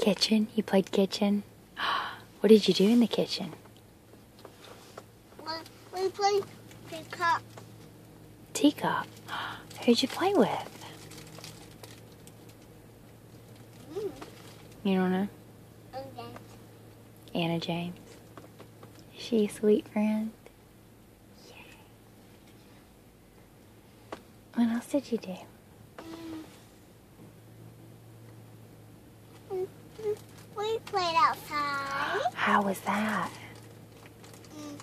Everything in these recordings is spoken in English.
Kitchen? You played kitchen? What did you do in the kitchen? We, we played pickup. Teacup. Who'd you play with? Mm. You don't know? Then Anna James. Is she a sweet friend? Yay. What else did you do? mm, mm, we played outside. How was that? Mm.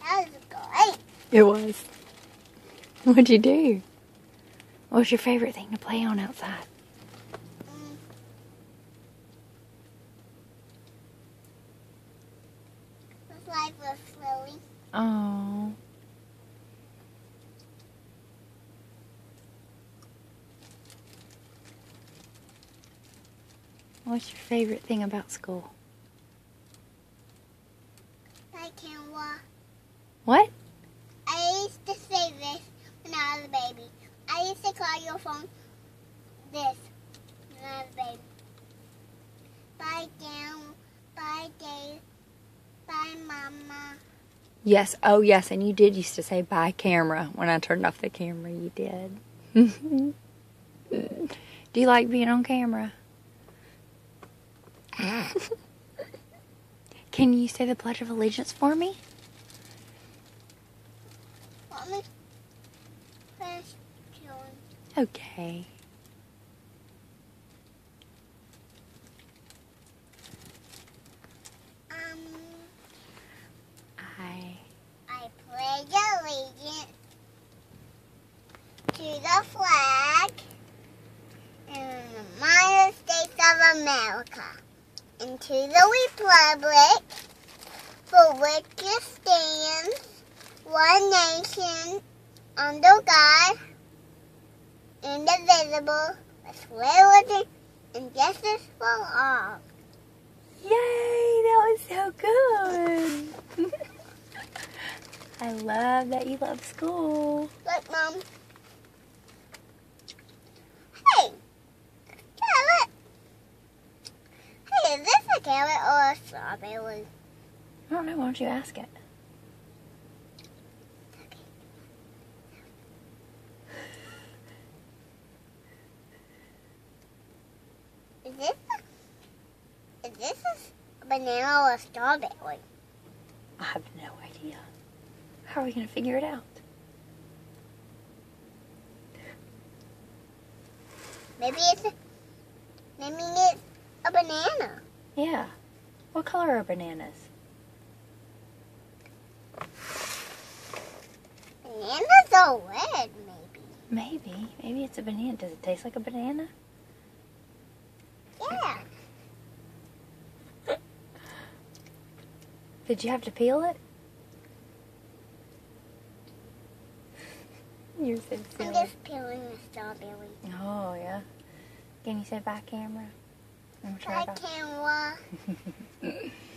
That was great. It was. What'd you do? What was your favorite thing to play on outside? Mm. Life was slowly. Oh. What's your favorite thing about school? I can walk. What? I used to say this when I was a baby. I used to call your phone this when I was a baby. Bye, down. Bye, Dave. Bye, Mama. Yes. Oh, yes. And you did used to say bye camera when I turned off the camera. You did. Do you like being on camera? Can you say the Pledge of Allegiance for me? First, Okay. Um, I. I pledge allegiance to the flag in the United States of America and to the republic for which it stands, one nation, under God, indivisible, with liberty and justice for all. Yay! That was so good. I love that you love school. Look, Mom. Hey, carrot. Hey, is this a carrot or a strawberry? I don't know. Why don't you ask it? Is this a, is this a banana or a strawberry? I have no idea. How are we going to figure it out? Maybe it's a, maybe it's a banana. Yeah. What color are bananas? Bananas are red, maybe. Maybe. Maybe it's a banana. Does it taste like a banana? Yeah. Did you have to peel it? You're so I'm just peeling the strawberry. Oh, yeah. Can you say back camera? I'm gonna try I it can walk. out.